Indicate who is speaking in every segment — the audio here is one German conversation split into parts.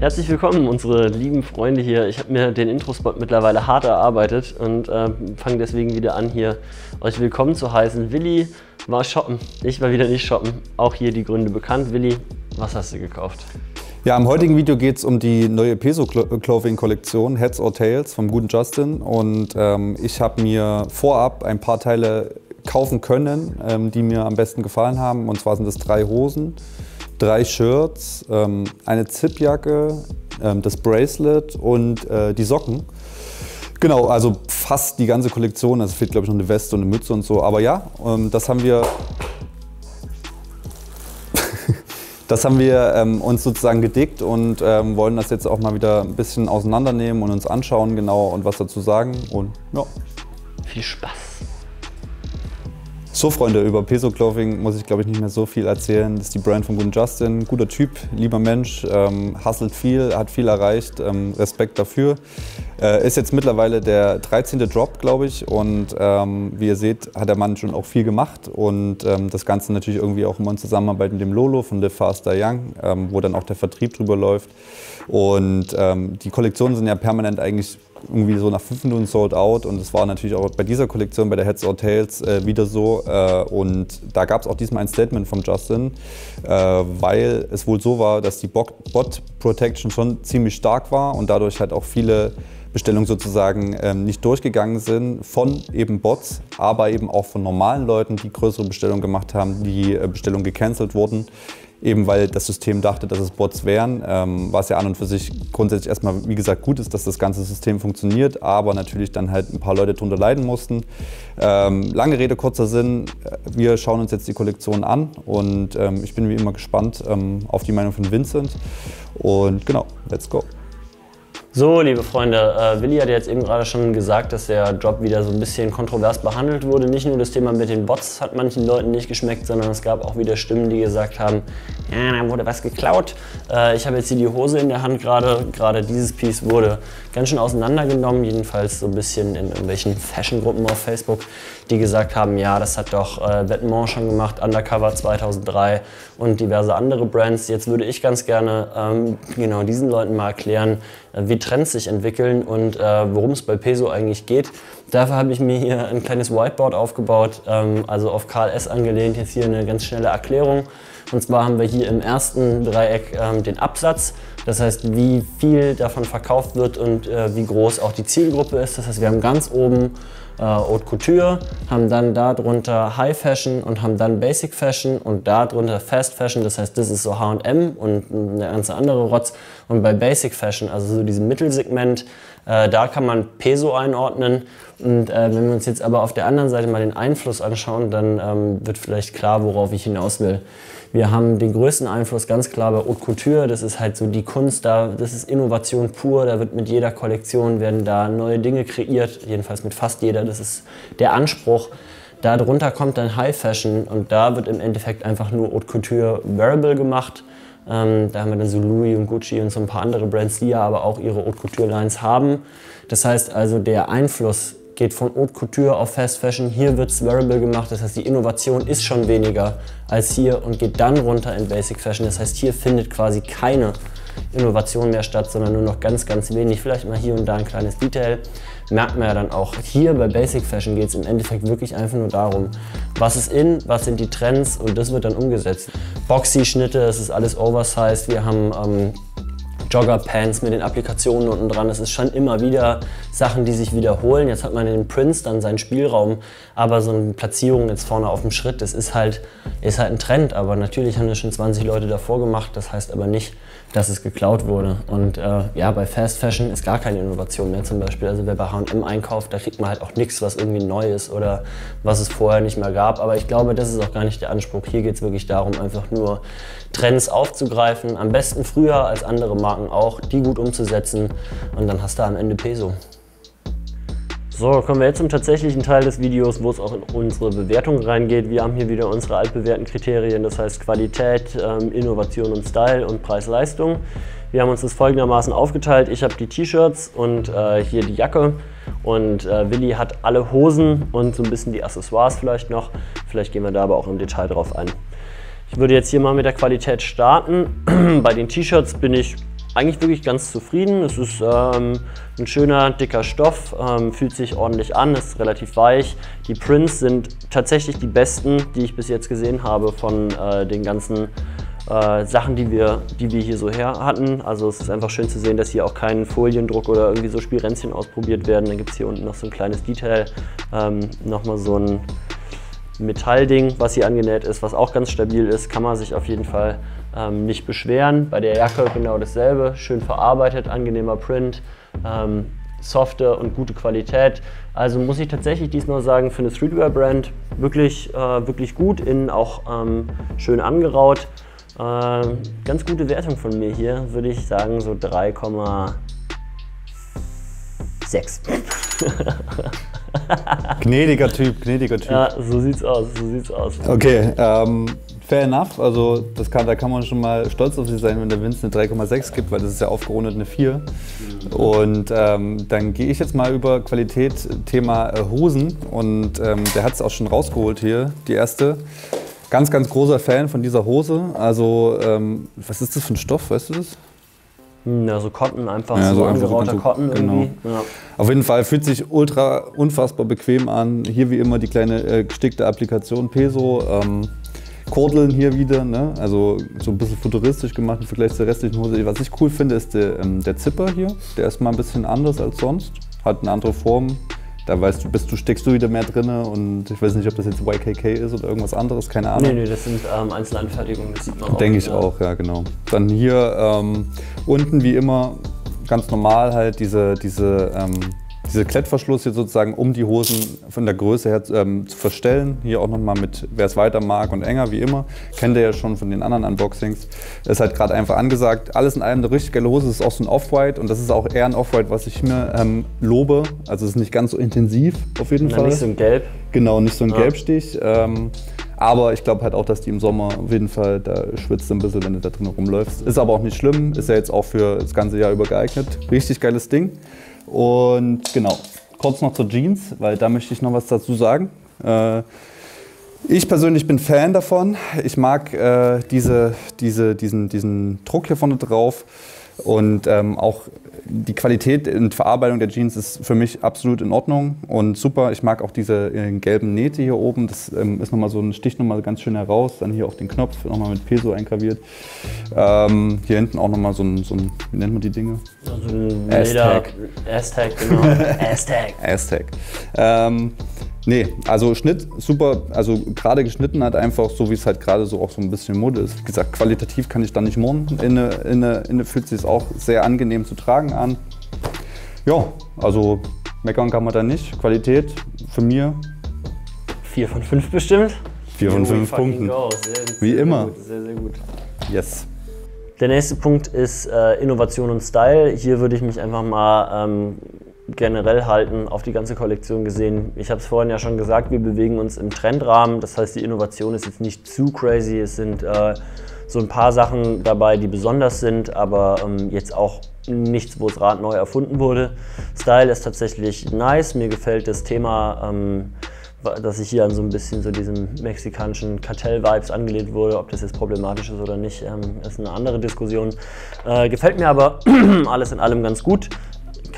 Speaker 1: Herzlich willkommen, unsere lieben Freunde hier. Ich habe mir den Intro-Spot mittlerweile hart erarbeitet und äh, fange deswegen wieder an, hier euch willkommen zu heißen. Willi war shoppen, ich war wieder nicht shoppen. Auch hier die Gründe bekannt. Willi, was hast du gekauft?
Speaker 2: Ja, im heutigen Video geht es um die neue Peso Clothing Kollektion Heads or Tails vom guten Justin und ähm, ich habe mir vorab ein paar Teile kaufen können, ähm, die mir am besten gefallen haben und zwar sind es drei Hosen, drei Shirts, ähm, eine Zipjacke, ähm, das Bracelet und äh, die Socken. Genau, also fast die ganze Kollektion. Also fehlt glaube ich noch eine Weste und eine Mütze und so. Aber ja, ähm, das haben wir Das haben wir ähm, uns sozusagen gedickt und ähm, wollen das jetzt auch mal wieder ein bisschen auseinandernehmen und uns anschauen genau und was dazu sagen. Und ja.
Speaker 1: Viel Spaß.
Speaker 2: So Freunde, über Peso Clothing muss ich glaube ich nicht mehr so viel erzählen. Das ist die Brand von guten Justin, guter Typ, lieber Mensch, ähm, hustelt viel, hat viel erreicht, ähm, Respekt dafür. Äh, ist jetzt mittlerweile der 13. Drop, glaube ich und ähm, wie ihr seht, hat der Mann schon auch viel gemacht und ähm, das Ganze natürlich irgendwie auch immer in Zusammenarbeit mit dem Lolo von Live Faster Young, ähm, wo dann auch der Vertrieb drüber läuft und ähm, die Kollektionen sind ja permanent eigentlich irgendwie so nach fünf Minuten sold out und es war natürlich auch bei dieser Kollektion, bei der Heads or Tails, äh, wieder so. Äh, und da gab es auch diesmal ein Statement von Justin, äh, weil es wohl so war, dass die Bot Protection schon ziemlich stark war und dadurch halt auch viele Bestellungen sozusagen ähm, nicht durchgegangen sind von eben Bots, aber eben auch von normalen Leuten, die größere Bestellungen gemacht haben, die äh, Bestellungen gecancelt wurden eben weil das System dachte, dass es Bots wären, ähm, was ja an und für sich grundsätzlich erstmal, wie gesagt, gut ist, dass das ganze System funktioniert, aber natürlich dann halt ein paar Leute drunter leiden mussten. Ähm, lange Rede, kurzer Sinn, wir schauen uns jetzt die Kollektion an und ähm, ich bin wie immer gespannt ähm, auf die Meinung von Vincent und genau, let's go.
Speaker 1: So, liebe Freunde, äh, Willi hat jetzt eben gerade schon gesagt, dass der Drop wieder so ein bisschen kontrovers behandelt wurde. Nicht nur das Thema mit den Bots hat manchen Leuten nicht geschmeckt, sondern es gab auch wieder Stimmen, die gesagt haben, ja, da wurde was geklaut. Äh, ich habe jetzt hier die Hose in der Hand gerade. Gerade dieses Piece wurde ganz schön auseinandergenommen, jedenfalls so ein bisschen in irgendwelchen Fashion-Gruppen auf Facebook, die gesagt haben, ja, das hat doch äh, Vetements schon gemacht, Undercover 2003 und diverse andere Brands. Jetzt würde ich ganz gerne ähm, genau diesen Leuten mal erklären, äh, wie Trends sich entwickeln und äh, worum es bei Peso eigentlich geht. Dafür habe ich mir hier ein kleines Whiteboard aufgebaut, ähm, also auf KLS angelehnt. Jetzt hier eine ganz schnelle Erklärung. Und zwar haben wir hier im ersten Dreieck ähm, den Absatz, das heißt, wie viel davon verkauft wird und äh, wie groß auch die Zielgruppe ist. Das heißt, wir haben ganz oben äh, Haute Couture, haben dann darunter High Fashion und haben dann Basic Fashion und darunter Fast Fashion, das heißt, das ist so H&M und eine ganze andere Rotz. Und bei Basic Fashion, also so diesem Mittelsegment, äh, da kann man Peso einordnen. Und äh, wenn wir uns jetzt aber auf der anderen Seite mal den Einfluss anschauen, dann ähm, wird vielleicht klar, worauf ich hinaus will. Wir haben den größten Einfluss ganz klar bei Haute Couture. Das ist halt so die Kunst da, das ist Innovation pur. Da wird mit jeder Kollektion werden da neue Dinge kreiert, jedenfalls mit fast jeder. Das ist der Anspruch. Darunter kommt dann High Fashion und da wird im Endeffekt einfach nur Haute Couture Wearable gemacht. Ähm, da haben wir dann so Louis und Gucci und so ein paar andere Brands, die ja aber auch ihre Haute Couture Lines haben. Das heißt also, der Einfluss geht von Haute Couture auf Fast Fashion. Hier wird es wearable gemacht, das heißt die Innovation ist schon weniger als hier und geht dann runter in Basic Fashion. Das heißt, hier findet quasi keine Innovation mehr statt, sondern nur noch ganz, ganz wenig. Vielleicht mal hier und da ein kleines Detail. Merkt man ja dann auch. Hier bei Basic Fashion geht es im Endeffekt wirklich einfach nur darum, was ist in, was sind die Trends und das wird dann umgesetzt. Boxy-Schnitte, es ist alles oversized. Wir haben ähm, Jogger-Pants mit den Applikationen unten dran. Es ist schon immer wieder Sachen, die sich wiederholen. Jetzt hat man in den Prints dann seinen Spielraum, aber so eine Platzierung jetzt vorne auf dem Schritt, das ist halt, ist halt ein Trend. Aber natürlich haben das schon 20 Leute davor gemacht. Das heißt aber nicht, dass es geklaut wurde. Und äh, ja, bei Fast Fashion ist gar keine Innovation mehr zum Beispiel. Also wer bei H&M einkauft, da kriegt man halt auch nichts, was irgendwie neu ist oder was es vorher nicht mehr gab. Aber ich glaube, das ist auch gar nicht der Anspruch. Hier geht es wirklich darum, einfach nur Trends aufzugreifen. Am besten früher als andere Marken auch, die gut umzusetzen. Und dann hast du am Ende Peso. So, kommen wir jetzt zum tatsächlichen Teil des Videos, wo es auch in unsere Bewertung reingeht. Wir haben hier wieder unsere altbewährten Kriterien, das heißt Qualität, ähm, Innovation und Style und Preis-Leistung. Wir haben uns das folgendermaßen aufgeteilt. Ich habe die T-Shirts und äh, hier die Jacke und äh, Willi hat alle Hosen und so ein bisschen die Accessoires vielleicht noch. Vielleicht gehen wir da aber auch im Detail drauf ein. Ich würde jetzt hier mal mit der Qualität starten. Bei den T-Shirts bin ich eigentlich wirklich ganz zufrieden. Es ist ähm, ein schöner, dicker Stoff, ähm, fühlt sich ordentlich an, ist relativ weich. Die Prints sind tatsächlich die besten, die ich bis jetzt gesehen habe von äh, den ganzen äh, Sachen, die wir, die wir hier so her hatten. Also es ist einfach schön zu sehen, dass hier auch kein Foliendruck oder irgendwie so Spirenzchen ausprobiert werden. Dann gibt es hier unten noch so ein kleines Detail, ähm, nochmal so ein Metallding, was hier angenäht ist, was auch ganz stabil ist, kann man sich auf jeden Fall ähm, nicht beschweren. Bei der Jacke genau dasselbe, schön verarbeitet, angenehmer Print, ähm, softe und gute Qualität. Also muss ich tatsächlich diesmal sagen, für eine Streetwear-Brand wirklich, äh, wirklich gut, innen auch ähm, schön angeraut. Äh, ganz gute Wertung von mir hier, würde ich sagen, so 3,6.
Speaker 2: gnädiger Typ, gnädiger Typ.
Speaker 1: Ja, so sieht's aus, so sieht's aus.
Speaker 2: Okay, ähm, fair enough. Also das kann, da kann man schon mal stolz auf sich sein, wenn der Vince eine 3,6 gibt, weil das ist ja aufgerundet eine 4. Und ähm, dann gehe ich jetzt mal über Qualität, Thema äh, Hosen. Und ähm, der hat es auch schon rausgeholt hier, die erste. Ganz, ganz großer Fan von dieser Hose. Also, ähm, was ist das für ein Stoff, weißt du das?
Speaker 1: Ja, so Cotton, einfach ja, so, so so, Cotton genau. irgendwie. Ja.
Speaker 2: Auf jeden Fall fühlt sich ultra unfassbar bequem an. Hier wie immer die kleine äh, gestickte Applikation Peso. Ähm, Kordeln hier wieder, ne? also so ein bisschen futuristisch gemacht im Vergleich zur restlichen Hose. Was ich cool finde, ist der, ähm, der Zipper hier. Der ist mal ein bisschen anders als sonst, hat eine andere Form, da weißt du, bist du, steckst du wieder mehr drin und ich weiß nicht, ob das jetzt YKK ist oder irgendwas anderes, keine Ahnung.
Speaker 1: Nee, nee, das sind ähm, Einzelanfertigungen, das sieht man
Speaker 2: auch. Denke ich ja. auch, ja, genau. Dann hier ähm, unten wie immer ganz normal halt diese, diese ähm, diese Klettverschluss hier sozusagen, um die Hosen von der Größe her ähm, zu verstellen. Hier auch nochmal mit, wer es weiter mag und enger, wie immer. Kennt ihr ja schon von den anderen Unboxings. Ist halt gerade einfach angesagt. Alles in allem eine richtig geile Hose. Das ist auch so ein Off-White und das ist auch eher ein Off-White, was ich mir ähm, lobe. Also es ist nicht ganz so intensiv auf jeden
Speaker 1: Na,
Speaker 2: Fall.
Speaker 1: Nicht so ein Gelb.
Speaker 2: Genau, nicht so ein ja. Gelbstich. Ähm, aber ich glaube halt auch, dass die im Sommer auf jeden Fall, da schwitzt ein bisschen, wenn du da drin rumläufst. Ist aber auch nicht schlimm, ist ja jetzt auch für das ganze Jahr über geeignet. Richtig geiles Ding. Und genau, kurz noch zur Jeans, weil da möchte ich noch was dazu sagen. Äh, ich persönlich bin Fan davon. Ich mag äh, diese, diese, diesen, diesen Druck hier vorne drauf. Und ähm, auch die Qualität und Verarbeitung der Jeans ist für mich absolut in Ordnung und super. Ich mag auch diese äh, gelben Nähte hier oben. Das ähm, ist nochmal so ein Stich nochmal ganz schön heraus. Dann hier auch den Knopf nochmal mit Peso eingraviert. Ähm, hier hinten auch nochmal so ein, so ein, wie nennt man die Dinge?
Speaker 1: So ein Aztec. Aztec, genau. Aztec.
Speaker 2: Aztec. Ähm, Nee, also Schnitt super, also gerade geschnitten hat einfach so, wie es halt gerade so auch so ein bisschen Mode ist. Wie gesagt, qualitativ kann ich da nicht murren. Inne, inne, inne fühlt sich auch sehr angenehm zu tragen an. Ja, also meckern kann man da nicht. Qualität für mir.
Speaker 1: 4 von 5 bestimmt.
Speaker 2: 4 von 5 Punkten.
Speaker 1: Sehr,
Speaker 2: wie sehr immer.
Speaker 1: Gut, sehr, sehr gut.
Speaker 2: Yes.
Speaker 1: Der nächste Punkt ist äh, Innovation und Style. Hier würde ich mich einfach mal ähm, generell halten, auf die ganze Kollektion gesehen. Ich habe es vorhin ja schon gesagt, wir bewegen uns im Trendrahmen. Das heißt, die Innovation ist jetzt nicht zu crazy. Es sind äh, so ein paar Sachen dabei, die besonders sind, aber ähm, jetzt auch nichts, wo das Rad neu erfunden wurde. Style ist tatsächlich nice. Mir gefällt das Thema. Ähm, dass ich hier an so ein bisschen so diesem mexikanischen Kartell-Vibes angelehnt wurde. Ob das jetzt problematisch ist oder nicht, ähm, ist eine andere Diskussion. Äh, gefällt mir aber alles in allem ganz gut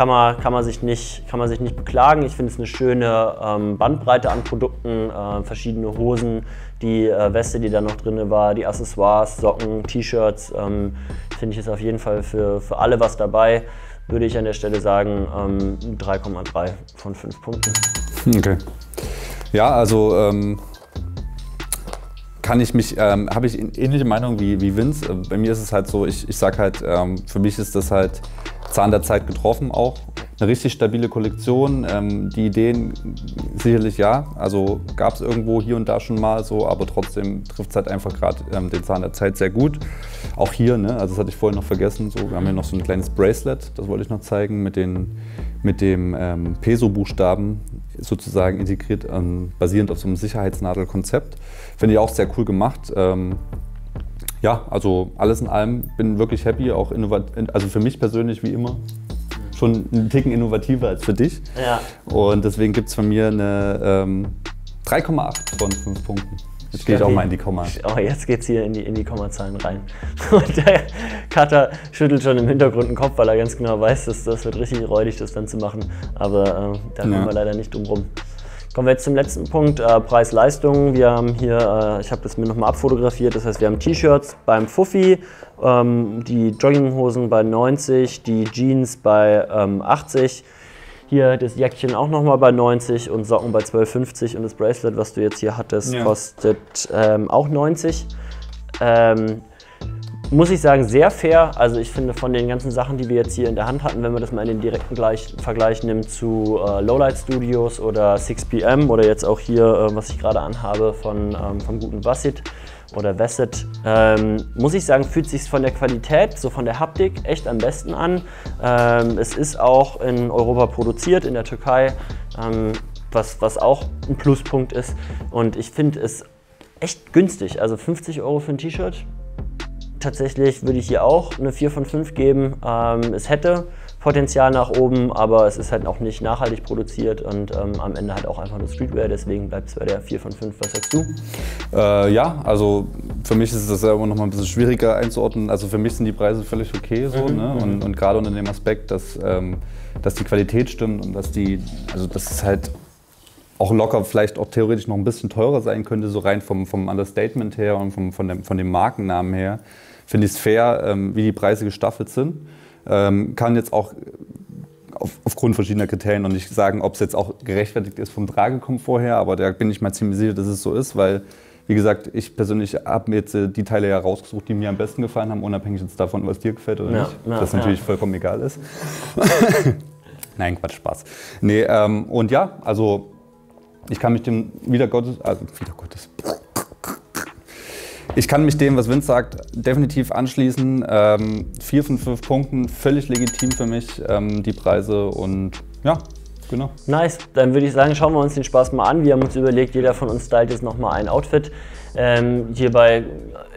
Speaker 1: kann man, kann man, sich, nicht, kann man sich nicht beklagen. Ich finde es eine schöne ähm, Bandbreite an Produkten, äh, verschiedene Hosen, die äh, Weste, die da noch drin war, die Accessoires, Socken, T-Shirts. Ähm, finde ich ist auf jeden Fall für, für alle was dabei. Würde ich an der Stelle sagen, ähm, 3,3 von 5 Punkten.
Speaker 2: Okay. Ja, also ähm, kann ich mich, ähm, habe ich ähnliche Meinung wie, wie Vince. Bei mir ist es halt so, ich, ich sage halt, ähm, für mich ist das halt Zahn der Zeit getroffen auch. Eine richtig stabile Kollektion. Ähm, die Ideen sicherlich ja. Also gab es irgendwo hier und da schon mal so, aber trotzdem trifft es halt einfach gerade ähm, den Zahn der Zeit sehr gut. Auch hier, ne? also das hatte ich vorhin noch vergessen, so, wir haben hier noch so ein kleines Bracelet, das wollte ich noch zeigen, mit, den, mit dem ähm, Peso-Buchstaben sozusagen integriert, ähm, basierend auf so einem Sicherheitsnadelkonzept. Finde ich auch sehr cool gemacht. Ja, also alles in allem bin wirklich happy, auch also für mich persönlich wie immer schon einen Ticken innovativer als für dich.
Speaker 1: Ja.
Speaker 2: Und deswegen gibt es von mir eine ähm, 3,8 von 5 Punkten. Jetzt gehe ich auch mal in die Komma.
Speaker 1: Oh, jetzt geht's hier in die, in die Kommazahlen rein. Und der Cutter schüttelt schon im Hintergrund den Kopf, weil er ganz genau weiß, dass das wird richtig räudig, das dann zu machen. Aber äh, da kommen ja. wir leider nicht drum rum. Kommen wir jetzt zum letzten Punkt, äh, Preis-Leistung. Wir haben hier, äh, ich habe das mir nochmal abfotografiert, das heißt wir haben T-Shirts beim Fuffi, ähm, die Jogginghosen bei 90, die Jeans bei ähm, 80. Hier das Jäckchen auch nochmal bei 90 und Socken bei 12,50 und das Bracelet, was du jetzt hier hattest, ja. kostet ähm, auch 90. Ähm, muss ich sagen, sehr fair. Also ich finde von den ganzen Sachen, die wir jetzt hier in der Hand hatten, wenn man das mal in den direkten Gleich Vergleich nimmt zu äh, Lowlight Studios oder 6pm oder jetzt auch hier, äh, was ich gerade anhabe von, ähm, vom guten Wassit oder Vesset, ähm, muss ich sagen, fühlt sich von der Qualität, so von der Haptik echt am besten an. Ähm, es ist auch in Europa produziert, in der Türkei, ähm, was, was auch ein Pluspunkt ist. Und ich finde es echt günstig. Also 50 Euro für ein T-Shirt Tatsächlich würde ich hier auch eine 4 von 5 geben. Ähm, es hätte Potenzial nach oben, aber es ist halt auch nicht nachhaltig produziert und ähm, am Ende halt auch einfach nur Streetwear, deswegen bleibt es bei der 4 von 5. Was sagst du?
Speaker 2: Äh, ja, also für mich ist das ja immer noch mal ein bisschen schwieriger einzuordnen. Also für mich sind die Preise völlig okay so mhm. ne? und, und gerade unter dem Aspekt, dass, ähm, dass die Qualität stimmt und dass die, also das ist halt auch locker vielleicht auch theoretisch noch ein bisschen teurer sein könnte, so rein vom, vom Understatement her und vom, von, dem, von dem Markennamen her finde ich es fair, ähm, wie die Preise gestaffelt sind. Ähm, kann jetzt auch auf, aufgrund verschiedener Kriterien noch nicht sagen, ob es jetzt auch gerechtfertigt ist vom Tragekomfort her, aber da bin ich mal ziemlich sicher, dass es so ist, weil, wie gesagt, ich persönlich habe mir jetzt äh, die Teile ja rausgesucht, die mir am besten gefallen haben, unabhängig jetzt davon, was dir gefällt oder ja, nicht. Ja, das natürlich ja. vollkommen egal ist. Nein, Quatsch, Spaß. Nee, ähm, und ja, also ich kann mich dem wieder Gottes, also wieder Gottes, ich kann mich dem, was Vince sagt, definitiv anschließen. Ähm, vier von fünf Punkten, völlig legitim für mich, ähm, die Preise und ja, genau.
Speaker 1: Nice, dann würde ich sagen, schauen wir uns den Spaß mal an. Wir haben uns überlegt, jeder von uns stylt jetzt nochmal ein Outfit. Ähm, hierbei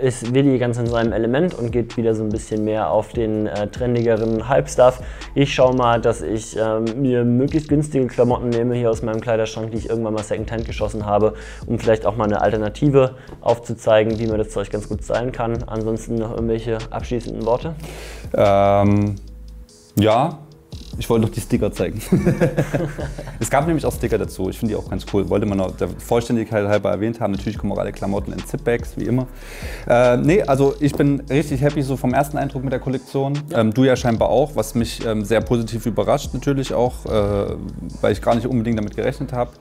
Speaker 1: ist Willi ganz in seinem Element und geht wieder so ein bisschen mehr auf den äh, trendigeren Hype-Stuff. Ich schaue mal, dass ich ähm, mir möglichst günstige Klamotten nehme hier aus meinem Kleiderschrank, die ich irgendwann mal Secondhand geschossen habe, um vielleicht auch mal eine Alternative aufzuzeigen, wie man das Zeug ganz gut stylen kann. Ansonsten noch irgendwelche abschließenden Worte?
Speaker 2: Ähm, ja, ich wollte noch die Sticker zeigen. es gab nämlich auch Sticker dazu. Ich finde die auch ganz cool. Wollte man noch der Vollständigkeit halber erwähnt haben. Natürlich kommen auch alle Klamotten in Zipbags, wie immer. Äh, nee, also ich bin richtig happy so vom ersten Eindruck mit der Kollektion. Ja. Ähm, du ja scheinbar auch, was mich ähm, sehr positiv überrascht natürlich auch, äh, weil ich gar nicht unbedingt damit gerechnet habe.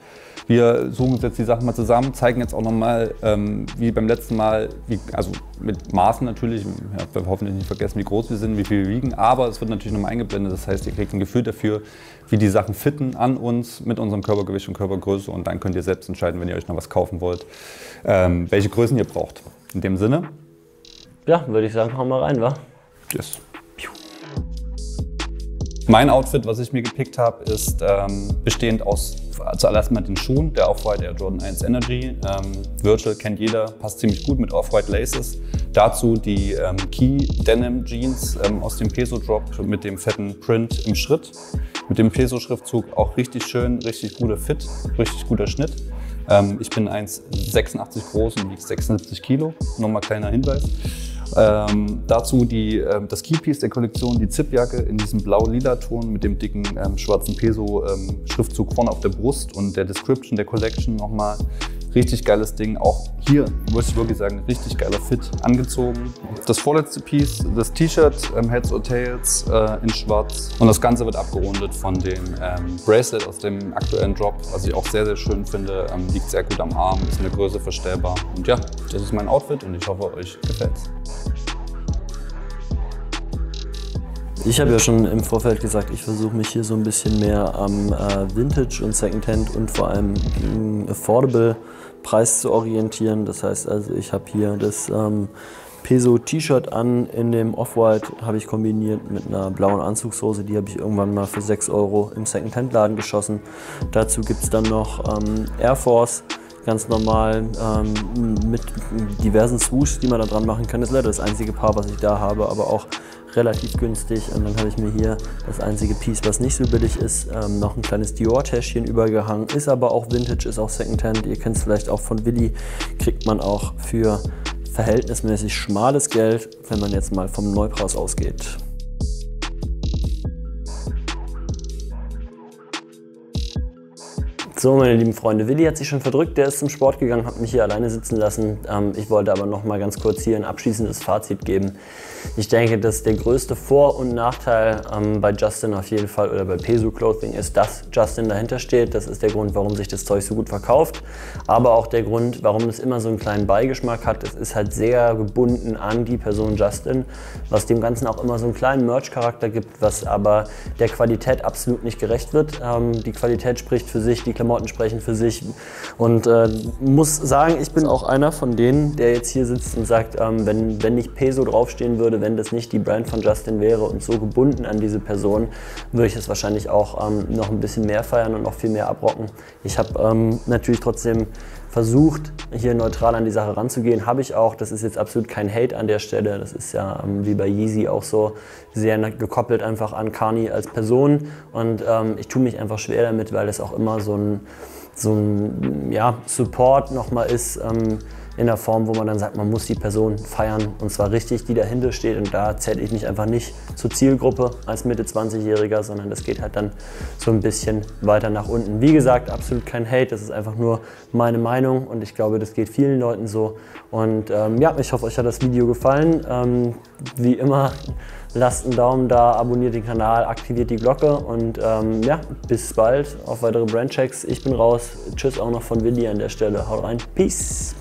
Speaker 2: Wir suchen uns jetzt die Sachen mal zusammen, zeigen jetzt auch nochmal, ähm, wie beim letzten Mal, wie, also mit Maßen natürlich, ja, wir hoffentlich nicht vergessen, wie groß wir sind, wie viel wir wiegen, aber es wird natürlich nochmal eingeblendet, das heißt, ihr kriegt ein Gefühl dafür, wie die Sachen fitten an uns mit unserem Körpergewicht und Körpergröße und dann könnt ihr selbst entscheiden, wenn ihr euch noch was kaufen wollt, ähm, welche Größen ihr braucht. In dem Sinne.
Speaker 1: Ja, würde ich sagen, hauen wir rein, wa?
Speaker 2: Yes. Mein Outfit, was ich mir gepickt habe, ist ähm, bestehend aus zuallererst mal den Schuhen, der Off-White Air Jordan 1 Energy. Ähm, Virtual kennt jeder, passt ziemlich gut mit Off-White Laces. Dazu die ähm, Key Denim Jeans ähm, aus dem Peso Drop mit dem fetten Print im Schritt. Mit dem Peso-Schriftzug auch richtig schön, richtig guter Fit, richtig guter Schnitt. Ähm, ich bin 1,86 groß und wiege 76 Kilo. Nochmal kleiner Hinweis. Ähm, dazu die, ähm, das Keypiece der Kollektion, die Zipjacke in diesem blau-lila Ton mit dem dicken ähm, schwarzen Peso-Schriftzug ähm, vorne auf der Brust und der Description der Collection nochmal Richtig geiles Ding. Auch hier, muss ich wirklich sagen, richtig geiler Fit angezogen. Das vorletzte Piece, das T-Shirt ähm, Heads or Tails äh, in schwarz. Und das Ganze wird abgerundet von dem ähm, Bracelet aus dem aktuellen Drop, was ich auch sehr, sehr schön finde. Ähm, liegt sehr gut am Arm, ist in der Größe verstellbar. Und ja, das ist mein Outfit und ich hoffe, euch gefällt's.
Speaker 1: Ich habe ja schon im Vorfeld gesagt, ich versuche mich hier so ein bisschen mehr am äh, Vintage und Secondhand und vor allem Affordable Preis zu orientieren. Das heißt also, ich habe hier das ähm, Peso T-Shirt an in dem Off-White, habe ich kombiniert mit einer blauen Anzugshose. Die habe ich irgendwann mal für 6 Euro im Secondhand-Laden geschossen. Dazu gibt es dann noch ähm, Air Force
Speaker 3: ganz normal ähm, mit diversen Swoosh, die man da dran machen kann. Das ist leider das einzige Paar, was ich da habe, aber auch relativ günstig. Und dann habe ich mir hier das einzige Piece, was nicht so billig ist, ähm, noch ein kleines Dior-Täschchen übergehangen. Ist aber auch Vintage, ist auch Secondhand. Ihr kennt es vielleicht auch von Willi. Kriegt man auch für verhältnismäßig schmales Geld, wenn man jetzt mal vom Neupreis ausgeht.
Speaker 1: So, meine lieben Freunde, Willi hat sich schon verdrückt, der ist zum Sport gegangen, hat mich hier alleine sitzen lassen. Ähm, ich wollte aber noch mal ganz kurz hier ein abschließendes Fazit geben. Ich denke, dass der größte Vor- und Nachteil ähm, bei Justin auf jeden Fall oder bei Peso Clothing ist, dass Justin dahinter steht. Das ist der Grund, warum sich das Zeug so gut verkauft. Aber auch der Grund, warum es immer so einen kleinen Beigeschmack hat. Es ist halt sehr gebunden an die Person Justin, was dem Ganzen auch immer so einen kleinen Merch-Charakter gibt, was aber der Qualität absolut nicht gerecht wird. Ähm, die Qualität spricht für sich, die Klamotten Klamotten sprechen für sich. Und äh, muss sagen, ich bin auch einer von denen, der jetzt hier sitzt und sagt, ähm, wenn, wenn nicht Peso draufstehen würde, wenn das nicht die Brand von Justin wäre und so gebunden an diese Person, würde ich es wahrscheinlich auch ähm, noch ein bisschen mehr feiern und noch viel mehr abrocken. Ich habe ähm, natürlich trotzdem versucht, hier neutral an die Sache ranzugehen. Habe ich auch. Das ist jetzt absolut kein Hate an der Stelle. Das ist ja ähm, wie bei Yeezy auch so sehr gekoppelt einfach an Kani als Person. Und ähm, ich tue mich einfach schwer damit, weil es auch immer so ein, so ein ja, Support nochmal ist. Ähm, in der Form, wo man dann sagt, man muss die Person feiern und zwar richtig, die dahinter steht. Und da zähle ich mich einfach nicht zur Zielgruppe als Mitte 20-Jähriger, sondern das geht halt dann so ein bisschen weiter nach unten. Wie gesagt, absolut kein Hate, das ist einfach nur meine Meinung und ich glaube, das geht vielen Leuten so. Und ähm, ja, ich hoffe, euch hat das Video gefallen. Ähm, wie immer, lasst einen Daumen da, abonniert den Kanal, aktiviert die Glocke und ähm, ja, bis bald auf weitere Brandchecks. Ich bin raus. Tschüss auch noch von Willi an der Stelle. Haut rein. Peace.